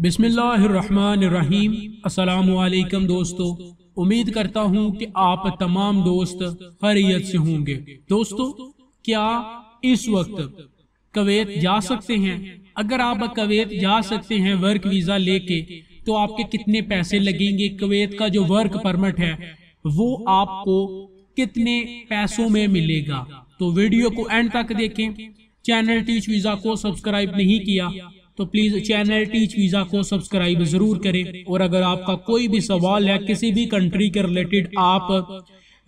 बिस्मिल्लाहिर्रहमानिर्रहीम। अस्सलाम वालेकुम दोस्तों। उम्मीद करता हूँ कि आप तमाम दोस्त खैरियत से होंगे। दोस्तों, क्या इस वक्त कवेत जा सकते हैं? अगर आप कवेत जा सकते हैं वर्क वीज़ा लेके तो आपके कितने पैसे लगेंगे? कवेत का जो वर्क परमिट है, वो आपको कितने पैसों में मिलेगा? तो वीडियो को एंड तक देखें। चैनल टीच वीज़ा को सब्सक्राइब नहीं किया तो प्लीज़ चैनल टीच वीज़ा को सब्सक्राइब ज़रूर करें। और अगर आपका कोई भी सवाल है, किसी भी कंट्री के रिलेटेड आप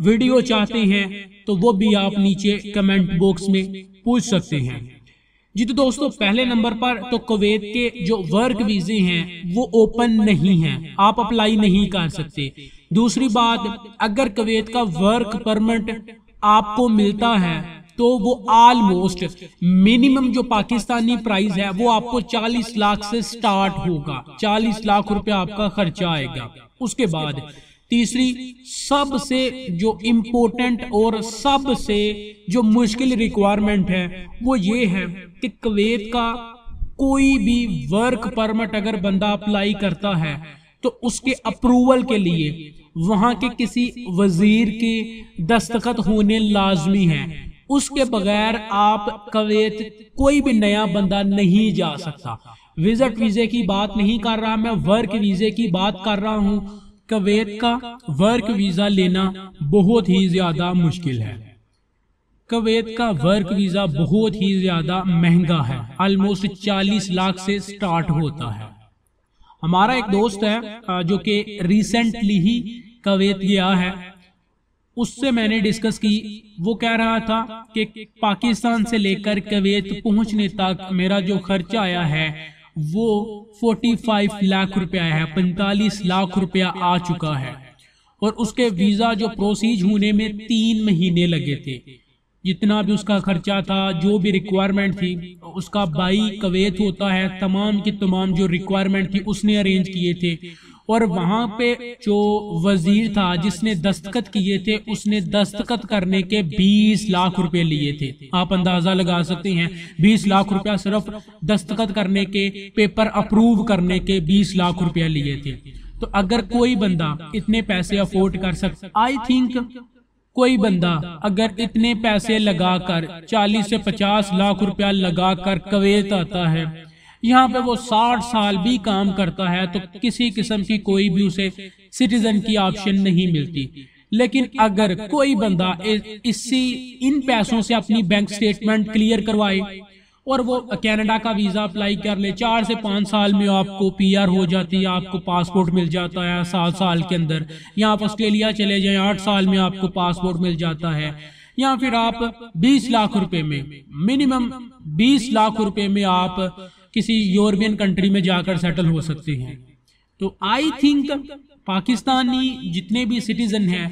वीडियो चाहते हैं तो वो भी आप नीचे कमेंट बॉक्स में पूछ सकते हैं। जी तो दोस्तों, पहले नंबर पर तो कुवैत के जो वर्क वीजे हैं, वो ओपन नहीं हैं। आप अप्लाई नहीं कर सकते। दूसरी बात, अगर कुवैत का वर्क परमिट आपको मिलता है तो वो ऑलमोस्ट मिनिमम जो पाकिस्तानी प्राइस है, वो आपको 40 लाख से स्टार्ट होगा। 40 लाख रुपया आपका खर्चा आएगा। उसके बाद तीसरी, सबसे जो इम्पोर्टेंट और सबसे जो मुश्किल रिक्वायरमेंट है, वो ये है कि कवेत का कोई भी वर्क परमिट अगर बंदा अप्लाई करता है तो उसके अप्रूवल के लिए वहाँ के किसी वज़ीर के दस्तखत होने लाजमी है। उसके बगैर आप कवेत कोई भी नया बंदा नहीं जा सकता। विज़िट वीजे की बात नहीं कर रहा मैं वर्क वीजे की बात कर रहा हूँ। कवेत का वर्क वीज़ा लेना बहुत ही ज़्यादा मुश्किल है। कवेत का वर्क वीज़ा बहुत ही ज़्यादा महँगा है। ऑलमोस्ट 40 लाख से स्टार्ट होता है। हमारा एक दोस्त है जो कि रिसेंटली ही कवेत गया है। उससे मैंने डिस्कस की, वो कह रहा था कि पाकिस्तान से लेकर कवेत पहुँचने तक मेरा जो खर्चा आया है, वो 45 लाख रुपया है 45 लाख रुपया आ चुका है। और उसके वीज़ा जो प्रोसीज होने में तीन महीने लगे थे। जितना भी उसका खर्चा था, जो भी रिक्वायरमेंट थी, उसका बाई कवेत होता है, तमाम की तमाम जो रिक्वायरमेंट थी, उसने अरेंज किए थे। और वहाँ पे जो वज़ीर था जिसने दस्तखत किए थे, उसने दस्तखत करने के 20 लाख रुपए लिए थे। आप अंदाज़ा लगा सकते हैं 20 लाख रुपया सिर्फ़ दस्तखत करने के, पेपर अप्रूव करने के 20 लाख रुपया लिए थे। तो अगर कोई बंदा इतने पैसे अफोर्ड कर सकता आई थिंक कोई बंदा अगर इतने पैसे लगाकर 40 से 50 लाख रुपया लगाकर कवेत आता है यहाँ पे वो साठ साल भी काम करता है तो किसी किस्म की कोई भी उसे सिटीजन की ऑप्शन नहीं मिलती। लेकिन अगर कोई बंदा इसी, इन पैसों से अपनी बैंक स्टेटमेंट क्लियर करवाए, और वो कनाडा का वीज़ा अप्लाई कर ले, चार से पाँच साल में आपको पीआर हो जाती है, आपको पासपोर्ट मिल जाता है सात साल के अंदर। या आप ऑस्ट्रेलिया चले जाएँ, आठ साल में आपको पासपोर्ट मिल जाता है। या फिर आप 20 लाख रुपए में मिनिमम 20 लाख रुपए में आप किसी यूरोपियन कंट्री में जाकर सेटल हो सकते हैं। तो आई थिंक पाकिस्तानी जितने भी सिटीजन हैं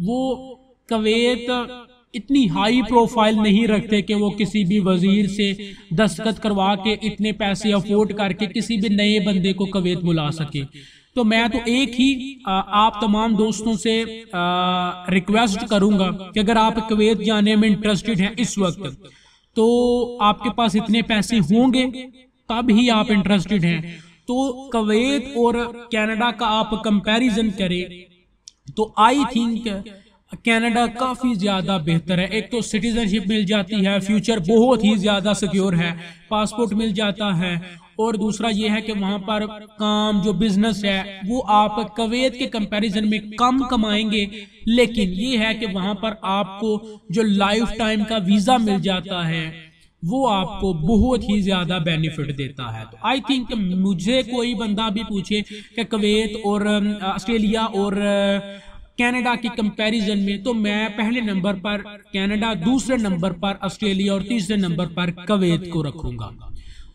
वो कवेत इतनी हाई प्रोफ़ाइल नहीं रखते कि वो किसी भी वज़ीर से दस्तखत करवा के इतने पैसे अफोर्ड करके किसी भी नए बंदे को कवेत बुला सके। तो मैं तो एक ही आ, आप तमाम दोस्तों से रिक्वेस्ट करूँगा कि अगर आप कवेत जाने में इंटरेस्टेड हैं इस वक्त तो आपके पास इतने पैसे होंगे? तब ही आप इंटरेस्टेड हैं। तो कवेत और कनाडा का आप कंपैरिजन करें तो आई थिंक कनाडा काफ़ी ज़्यादा बेहतर है। एक तो सिटीजनशिप मिल जाती है फ्यूचर बहुत ही ज़्यादा सिक्योर है पासपोर्ट मिल जाता है, और दूसरा ये है कि वहाँ पर काम जो बिज़नेस है, वो आप कवेत के कंपैरिजन में कम कमाएँगे। लेकिन ये है कि वहाँ पर आपको जो लाइफ टाइम का वीज़ा मिल जाता है वो आपको बहुत ही ज़्यादा बेनिफिट देता है। तो आई थिंक मुझे कोई बंदा भी पूछे कि कवेत और ऑस्ट्रेलिया और कनाडा की कंपैरिजन में तो मैं पहले नंबर पर कनाडा, दूसरे नंबर पर ऑस्ट्रेलिया और तीसरे नंबर पर कवेत को रखूँगा।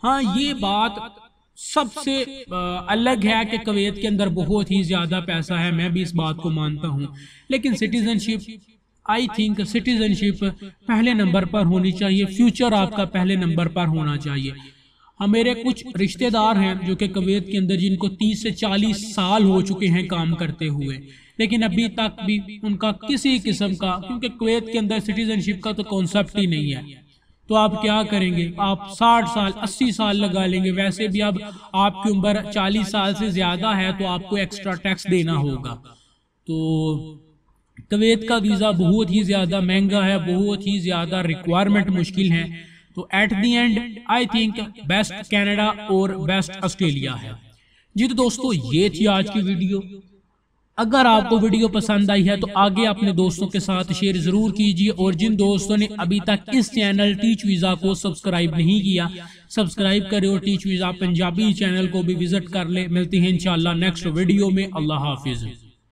हाँ ये बात सबसे अलग है कि कवेत के अंदर बहुत ही ज़्यादा पैसा है, मैं भी इस बात को मानता हूँ। लेकिन सिटीजनशिप आई थिंक सिटीजनशिप पहले नंबर पर होनी चाहिए। फ्यूचर आपका पहले नंबर पर होना चाहिए। हम मेरे कुछ रिश्तेदार हैं जो कि कवेत के अंदर जिनको 30 से 40 साल हो चुके हैं काम करते हुए। लेकिन अभी तक भी उनका किसी किस्म का, क्योंकि कुवैत के अंदर सिटीजनशिप का तो कॉन्सेप्ट ही नहीं है। तो आप क्या करेंगे? आप 60 साल 80 साल लगा लेंगे। वैसे भी अब आपकी उम्र 40 साल से ज़्यादा है तो आपको एक्स्ट्रा टैक्स देना होगा। तो कवैत का वीज़ा बहुत ही ज़्यादा महँगा है, बहुत ही ज़्यादा रिक्वायरमेंट मुश्किल है। तो at the end I think best Canada और बेस्ट ऑस्ट्रेलिया है। जी तो दोस्तों, ये थी आज की वीडियो अगर आपको वीडियो पसंद आई है तो आगे अपने दोस्तों के साथ शेयर ज़रूर कीजिए। और जिन दोस्तों ने अभी तक इस चैनल टीच वीज़ा को सब्सक्राइब नहीं किया सब्सक्राइब करें और टीच वीज़ा पंजाबी चैनल को भी विज़िट कर ले। मिलती है इंशाल्लाह नेक्स्ट वीडियो में। अल्लाह हाफिज।